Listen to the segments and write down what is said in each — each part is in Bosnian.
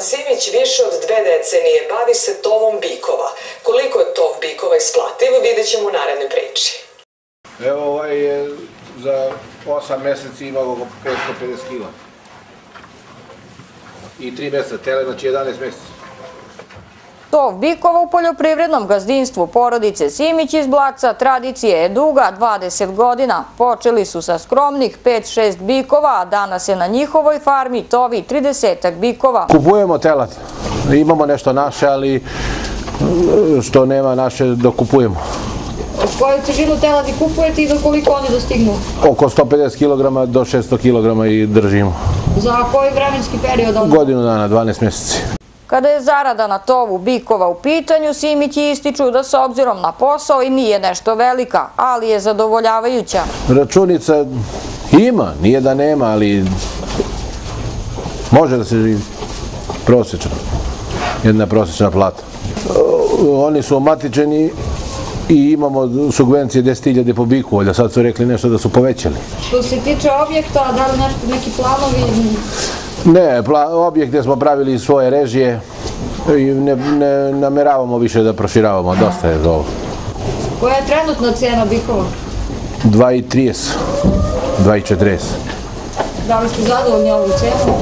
Milan Simić više od dve decenije bavi se tovom bikova. Koliko je tov bikova isplativ, vidjet ćemo u narednoj priči. Evo ovaj je za 8 meseci imao oko 550 kila. I 3 meseca tele, znači 11 meseca. Tov bikova u poljoprivrednom gazdinstvu porodice Simić iz Blaca tradicije je duga 20 godina. Počeli su sa skromnih 5-6 bikova, a danas je na njihovoj farmi tovi 30 bikova. Kupujemo telat. Imamo nešto naše, ali što nema naše, dokupujemo. Koju težinu teladi kupujete i do koliko oni dostignu? Oko 150 kg do 600 kg i držimo. Za koji vremenski period? Godinu dana, 12 mjeseci. Kada je zarada na tovu bikova u pitanju, Simići ističu da s obzirom na posao i nije nešto velika, ali je zadovoljavajuća. Računica ima, nije da nema, ali može da se živi prosječno. Jedna prosječna plata. Oni su omatičeni i imamo subvencije 10.000 po biku, ali sad su rekli nešto da su povećali. Što se tiče objekta, da li nešto neki planovi? Ne, objekt gdje smo pravili svoje režije i ne, ne nameravamo više da proširavamo, dosta je za ovo. Koja je trenutna cijena bikova? 2,30, 2,40. Da li ste zadovoljni ovu cijenu?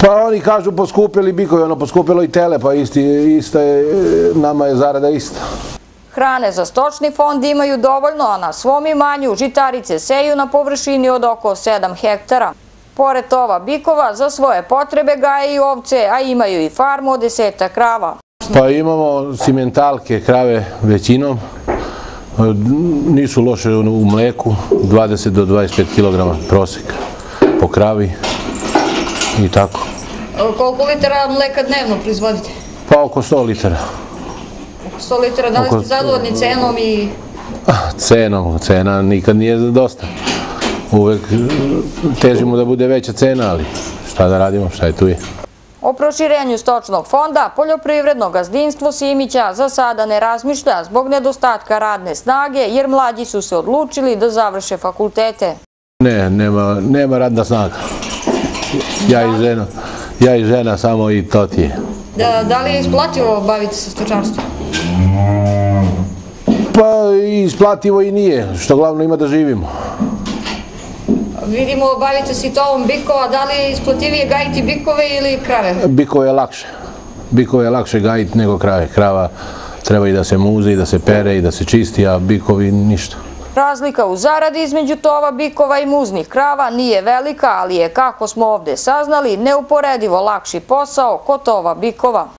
Pa oni kažu poskupili bikovi, ono poskupilo i tele, pa isti, ista je, nama je zarada ista. Hrane za stočni fond imaju dovoljno, a na svom imanju žitarice seju na površini od oko 7 hektara. Pored ova bikova, za svoje potrebe gaje i ovce, a imaju i farmu od deseta krava. Pa imamo simentalke krave većinom, nisu loše u mleku, 20 do 25 kg prosek po kravi i tako. Koliko litera mleka dnevno proizvodite? Pa oko 100 litera. Oko 100 litera, da li ste zadovoljni cenom i... Cenom, cena nikad nije dosta. Uvek težimo da bude veća cena, ali šta da radimo, šta je tu je. O proširenju stočnog fonda, poljoprivredno gazdinstvo Simića za sada ne razmišlja zbog nedostatka radne snage, jer mlađi su se odlučili da završe fakultete. Ne, nema, nema radna snaga. Ja i žena, ja i žena samo i to ti je. Da, da li je isplativo baviti se stočarstvom? Pa isplativo i nije, što glavno ima da živimo. Vidimo, bavite se tovom bikova, da li je isplativije gajiti bikove ili krave? Bikove je lakše. Bikove je lakše gajiti nego krave. Krava treba i da se muze, i da se pere, i da se čisti, a bikovi ništa. Razlika u zaradi između tova bikova i muznih krava nije velika, ali je, kako smo ovde saznali, neuporedivo lakši posao kod tova bikova.